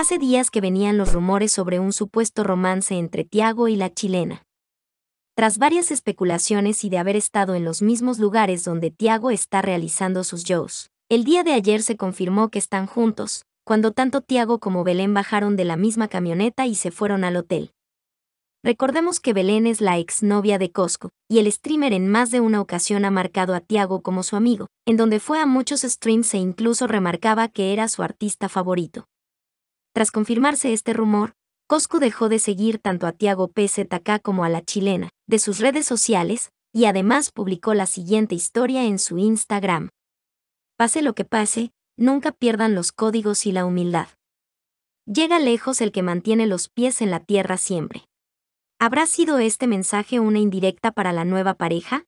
Hace días que venían los rumores sobre un supuesto romance entre Tiago y la chilena. Tras varias especulaciones y de haber estado en los mismos lugares donde Tiago está realizando sus shows, el día de ayer se confirmó que están juntos, cuando tanto Tiago como Belén bajaron de la misma camioneta y se fueron al hotel. Recordemos que Belén es la exnovia de Cosco, y el streamer en más de una ocasión ha marcado a Tiago como su amigo, en donde fue a muchos streams e incluso remarcaba que era su artista favorito. Tras confirmarse este rumor, Coscu dejó de seguir tanto a Tiago PZK como a la chilena, de sus redes sociales, y además publicó la siguiente historia en su Instagram. Pase lo que pase, nunca pierdan los códigos y la humildad. Llega lejos el que mantiene los pies en la tierra siempre. ¿Habrá sido este mensaje una indirecta para la nueva pareja?